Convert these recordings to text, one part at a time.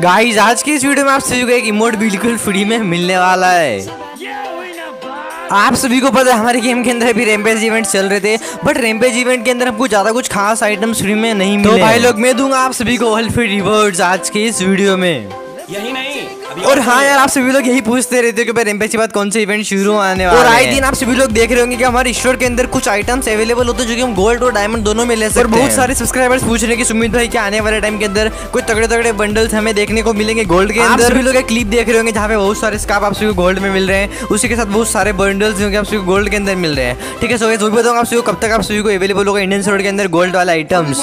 Guys आज की इस वीडियो में आप सभी को एक इमोट बिल्कुल फ्री में मिलने वाला है। आप सभी को पता है हमारे गेम के अंदर अभी रेम्पेज इवेंट चल रहे थे बट रेम्पेज इवेंट के अंदर हमको ज़्यादा कुछ खास आइटम फ्री में नहीं मिले तो भाई लोग मैं दूँगा आप सभी को ऑल फ्री रिवॉर्ड्स आज के इस वीडियो में। यही नहीं। और हाँ यार आप सभी लोग यही पूछते रहते हो कि भाई रेम्पेज के बाद कौन से इवेंट शुरू आने वाले और आए दिन आप सभी लोग देख रहे होंगे कि हमारे स्टोर के अंदर कुछ आइटम्स अवेलेबल होते हैं जो कि हम गोल्ड और डायमंड दोनों में ले सकते हैं। बहुत सारे सब्सक्राइबर्स पूछ रहे हैं कि सुमित भाई के आने वाले टाइम के अंदर कोई तगड़े तगड़े बंडल्स हमें देखने को मिलेंगे गोल्ड के अंदर? सभी लोग एक क्लिप देख रहे होंगे जहाँ पे बहुत सारे स्काफ आप सभी गोल्ड में मिल रहे हैं। उसी के साथ बहुत सारे बंडल्स जो आप सभी गोल्ड के अंदर मिल रहे हैं। ठीक है सो भी बताऊँगा आप सभी को कब तक आप सभी को अवेलेबल होगा इंडियन स्टोर के अंदर गोल्ड वाला आइटम्स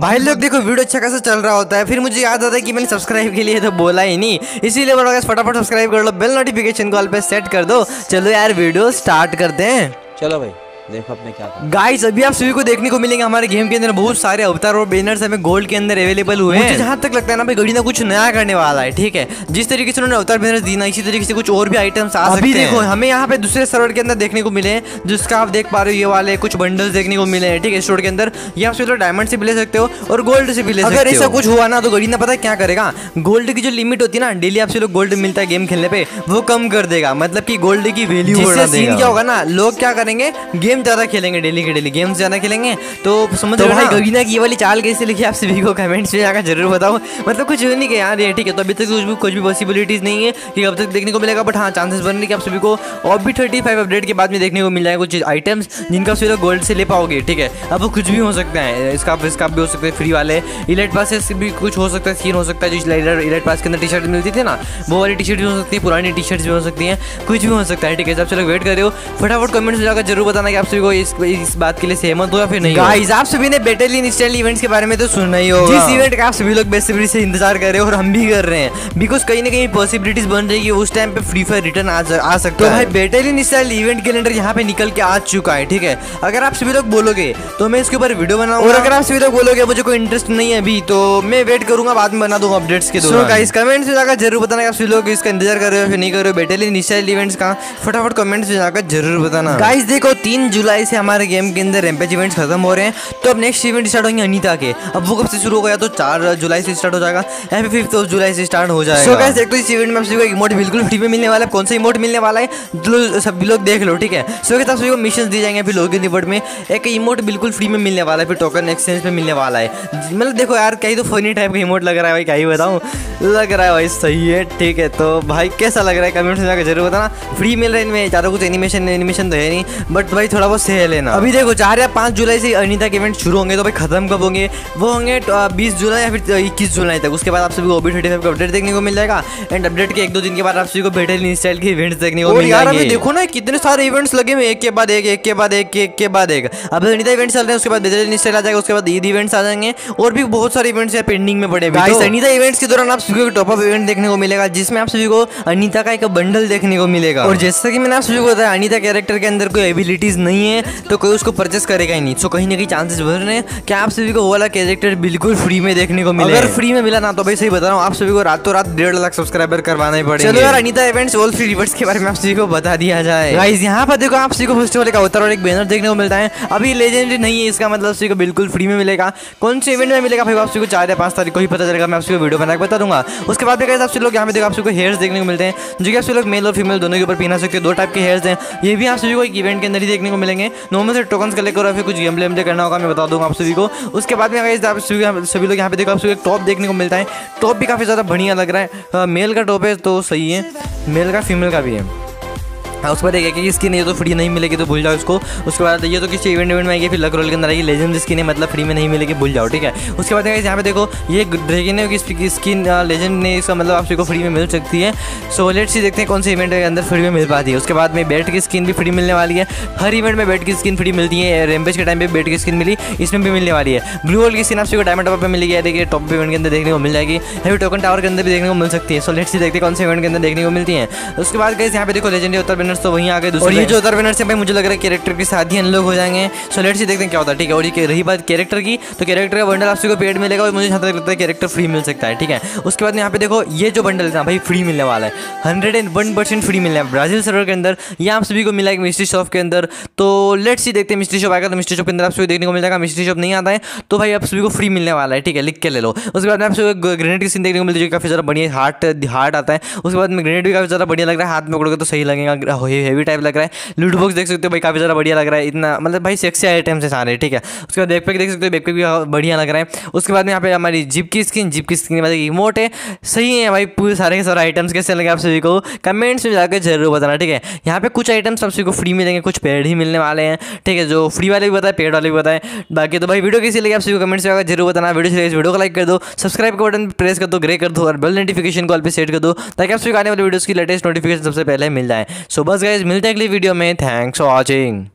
भाई। लोग देखो वीडियो अच्छा खासा चल रहा होता है। फिर मुझे याद आता है कि मैंने सब्सक्राइब के लिए तो बोला ही नहीं। इसीलिए फटाफट सब्सक्राइब कर लो बेल नोटिफिकेशन कॉल पे सेट कर दो। चलो यार वीडियो स्टार्ट करते हैं। चलो भाई। देखो अपने क्या गाइस अभी आप सभी को देखने को मिलेंगे हमारे गेम के अंदर बहुत सारे अवतार और बैनर्स हमें गोल्ड के अंदर अवेलेबल हुए हैं। जहाँ तक लगता है ना भाई गड़ी ना कुछ नया करने वाला है ठीक है? जिस तरीके से उन्होंने अवतार बैनर्स दी ना इसी तरीके से कुछ और भी आइटम्स आ अभी देखो हमें यहाँ पे दूसरे सर्वर के अंदर देखने को मिले हैं जिसका आप देख पा रहे हो ये वाले कुछ बंडल्स देखने को मिले हैं ठीक है? स्टोर के अंदर। ये आप सिर्फ़ डायमंड से भी ले सकते हो और गोल्ड से भी ले अगर ऐसा कुछ हुआ ना तो गड़ी ना पता क्या करेगा। गोल्ड की जो लिमिट होती है ना डेली आपसे लोग गोल्ड मिलता है गेम खेलने पे वो कम कर देगा। मतलब की गोल्ड की वैल्यू क्या होगा ना लोग क्या करेंगे गेम ज़्यादा खेलेंगे डेली के डेली गेम्स ज़्यादा खेलेंगे। तो समझ तो भाई गगीना की वाली चाल कैसे लिखी आप सभी को कमेंट्स में जाकर ज़रूर बताओ। मतलब कुछ नहीं कि यार ये ठीक है तो अभी तक कुछ भी कुछ भी पॉसिबिलिटीज़ नहीं है कि अब तक देखने को मिलेगा बट हाँ चांसेस बन रहे कि आप सभी को और भी थर्टी फाइव अपडेट के बाद में देखने को मिल जाएगा कुछ आइटम्स जिनका सभी लोग गोल्ड से ले पाओगे ठीक है? अब वो कुछ भी हो सकता है इसका इसका भी हो सकता है फ्री वाले। इलेट पास से भी कुछ हो सकता है स्किन हो सकता है जो इलेट पास के अंदर टी शर्ट मिलती थी ना वो वाली टी शर्ट भी हो सकती है पुरानी टी शर्ट भी हो सकती है कुछ भी हो सकता है ठीक है? जब चलो वेट कर रहे हो फटाफट कमेंट्स में जाकर ज़रूर बताना कि आप सभी को इस इस बात के लिए सहमत हो या फिर नहीं गाइस आप सभी ने बेटेलियन स्टाइल इवेंट्स के बारे में तो सुना ही होगा। जिस इवेंट का आप सभी लोग बेसब्री से इंतज़ार कर रहे हो और हम भी कर रहे हैं बिकॉज़ कहीं ना कहीं पॉसिबिलिटीज बन रही है उस टाइम पे फ्री फायर रिटर्न आ, आ सकता तो है। भाई बेटेलियन स्टाइल इवेंट कैलेंडर यहाँ पे निकल के आ चुका है ठीक है? अगर आप सभी लोग बोलोगे तो मैं इसके ऊपर वीडियो बनाऊँगा। और अगर आप सभी लोग बोलोगे मुझे कोई इंटरेस्ट नहीं है अभी तो मैं वेट करूँगा बाद में बना दूँगा अपडेट्स के दौरान। गाइस कमेंट्स में जाकर ज़रूर बताना आप सभी लोग इसका इंतज़ार कर रहे हो फिर नहीं कर रहे हो। बेटेलियन स्टाइल इवेंट्स का फटाफट कमेंट्स में जाकर ज़रूर बताना। गाइस देखो तीन जुलाई से हमारे गेम के अंदर रैंपेज इवेंट्स खत्म हो रहे हैं। तो अब नेक्स्ट इवेंट स्टार्ट होंगे अनीता के। अब वो कब से शुरू हो गया? तो चार जुलाई से स्टार्ट हो जाएगा। या फिर फिफ्थ जुलाई से स्टार्ट हो जाएगा। सो एक तो इस इवेंट में आप सभी को इमोट बिल्कुल फ्री में मिलने वाला है। कौन सा इमोट मिलने वाला है? सभी लोग देख लो, ठीक है? सो आप सभी को मिशन दी जाएँगे फिर लोग रिवॉर्ड में। एक इमोट बिल्कुल फ्री में मिलने वाला है। फिर टोकन एक्सचेंज में मिलने वाला है। मतलब देखो यार कहीं तो फनी टाइप का इमोट लग रहा है भाई, क्या ही बताऊँ। लग रहा है भाई, सही है, ठीक है। तो भाई, कैसा लग रहा है? कमेंट में जाकर ज़रूर बताना। फ्री मिल रहा है इनमें। ज़्यादा कुछ एनिमेशन एनिमेशन तो है नहीं। बट भाई, थोड़ा बहुत सह लेना। अभी देखो चार या पाँच जुलाई से अनिता के इवेंट शुरू होंगे तो भाई खत्म कब होंगे? वो होंगे बीस जुलाई या फिर इक्कीस जुलाई तक। उसके बाद आप सभी को ओबी थर्टी फाइव का अपडेट देखने को मिल जाएगा। एंड अपडेट के एक दो दिन के बाद आप सभी को बेटर स्टाइल के इवेंट्स देखने को मिल जाएँगे। देखो ना कितने सारे इवेंट्स लगे हुए एक के बाद एक एक के बाद एक एक के बाद एक। अब अनिता इवेंट चल रहे हैं उसके बाद बेटर स्टाइल आ जाएगा उसके बाद ईद इवेंट्स आ जाएँगे। और भी बहुत सारे इवेंट्स है पेंडिंग में पड़े हुए। अनिता इवेंट्स के दौरान आप सभी को टॉप अप इवेंट देखने को मिलेगा जिसमें आप सभी को अनिता का एक बंडल देखने को मिलेगा। और जैसा कि मैंने आप सभी को बताया अनिता कैरेक्टर के अंदर कोई एबिलिटीज नहीं है तो कोई उसको परचेस करेगा ही नहीं तो कहीं ना कहीं चांसेस बढ़ रहे हैं कि आप सभी को वो वाला कैरेक्टर बिल्कुल फ्री में देखने को मिले अगर फ्री में मिला ना तो भाई सही बता रहा हूँ आप सभी को रातों रात डेढ़ लाख सब्सक्राइबर करवाना ही पड़ेगा चलो यार Anita events all free reverse के बारे में आप सभी को बता दिया जाए गाइस यहाँ पर देखो आप सभी को फेस्टिवल का उतर और एक बैनर देखने को मिलता है अभी लेजेंडरी नहीं है इसका मतलब सभी को बिल्कुल फ्री में मिलेगा कौन से इवेंट में मिलेगा भाई आप सभी को चार या पाँच तारीख को ही पता चलेगा मैं आप आपको वीडियो बना के बता दूँगा उसके बाद में आप सभी लोग यहाँ पे देखो आप सभी को हेयर्स देखने को मिलते हैं जो कि आप सभी लोग मेल और फीमेल दोनों के ऊपर पहना सकते हैं दो टाइप के हेयर्स हैं ये भी आप सभी को एक इवेंट के अंदर ही देखने को मिलेंगे। नॉर्मल से टोकन कलेक्ट करो फिर कुछ गेम प्ले करना होगा, मैं बता दूँगा आप सभी को। उसके बाद में अगर सभी सभी लोग यहाँ पे देखो आपको एक टॉप देखने को मिलता है। टॉप भी काफ़ी ज़्यादा बढ़िया लग रहा है। मेल का टॉप है तो सही है। मेल का फीमेल का भी हाँ। उस पर एक एक स्किन है तो फ्री नहीं मिलेगी तो भूल जाओ उसको उसके बाद ये तो किसी इवेंट इवेंट में आएगी, फिर लक रोल के अंदर आएगी। लेजेंड स्किन है मतलब फ्री में नहीं मिलेगी, भूल जाओ, ठीक है? उसके बाद यहाँ पे देखो, ये ड्रैगन है कि स्किन लेजेंड ने इसका मतलब आप को फ्री में मिल सकती है। सो लेट सी देखते हैं कौन से इवेंट के अंदर फ्री में मिल पाती है। उसके बाद में बैट की स्किन भी फ्री मिलने वाली है। हर इवेंट में बैट की स्किन फ्री मिलती है। रेम्पेज के टाइम पर बैट की स्किन मिली, इसमें भी मिलने वाली है। ब्लू होल की स्किन आपको डायमंड टॉप पर मिलेगी। देखिए टॉप इवेंट के अंदर देखने को मिल जाएगी। हैवी टोकन टावर के अंदर भी देखने को मिल सकती है। सो लेट सी देखते हैं कौन से इवेंट के अंदर देखने को मिलती है। उसके बाद गए यहाँ पे देखो लेजेंड उत्तर विनर्स तो वहीं आ गए और ये जो अवतार विनर्स है भाई मुझे लग रहा है कैरेक्टर के साथ ही अनलॉक हो जाएँगे। सो लेट्स देखते हैं क्या होता है। ठीक है और ये रही बात कैरेक्टर की तो कैरेक्टर का बंडल आपको पेड मिलेगा और मुझे जहाँ तक लगता है कैरेक्टर फ्री मिल सकता है ठीक है? उसके बाद यहाँ पे देखो ये जो बंडल है भाई फ्री मिलने वाला है। Hundred and one percent free मिलने वाला ब्राज़ील सर्वर के अंदर ये आप सभी को मिला है मिस्ट्री शॉप के अंदर। तो लेट्स ही देखते हैं मिस्ट्री शॉप आएगा तो मिस्ट्री शॉप के अंदर आप सभी देखने को मिल जाएगा। मिस्ट्री शॉप नहीं आता है तो भाई आप सभी को फ्री मिलने वाला है ठीक है? लिख के ले लो। उसके बाद में आपसे ग्रेनेड की सीन देखने को मिलती है काफ़ी ज़्यादा बढ़िया हार्ट हार्ट आता है। उसके बाद में ग्रेनेड भी काफ़ी ज़्यादा बढ़िया लग रहा है हाथ में पकड़ोगे तो सही लगेगा। हेवी टाइप लग रहा है। लूट बॉक्स देख सकते हो भाई, काफ़ी ज़्यादा बढ़िया लग रहा है, इतना मतलब भाई सेक्सी आइटम्स है सारे, ठीक है। उसके बाद बैकपैक देख सकते हो बैकपैक भी बढ़िया लग रहा है। उसके बाद में यहाँ पे हमारी जिप की स्किन जिप की स्किन बाद इमोट है। सही है भाई, पूरे सारे के सारे आइटम्स कैसे लगे आप सभी को कमेंट्स में जाकर ज़रूर बताना, ठीक है। यहाँ पे कुछ आइटम्स आप सभी को फ्री मिलेंगे, कुछ पेड ही मिलने वाले हैं, ठीक है, जो फ्री वाले भी बताए पेड वाले भी बताए। बाकी तो भाई वीडियो कैसी लगी आप सभी को कमेंट्स में ज़रूर बताना, वीडियो से वीडियो को लाइक कर दो सब्सक्राइब का बटन प्रेस कर दो ग्रे कर दो, और बेल नोटिफिकेशन कॉल पे सेट कर दो, ताकि आप सभी आने वाले वीडियोस की लेटेस्ट नोटिफिकेशन सबसे पहले मिल जाए। सो बस गाइज़ मिलते हैं अगली वीडियो में. Thanks for watching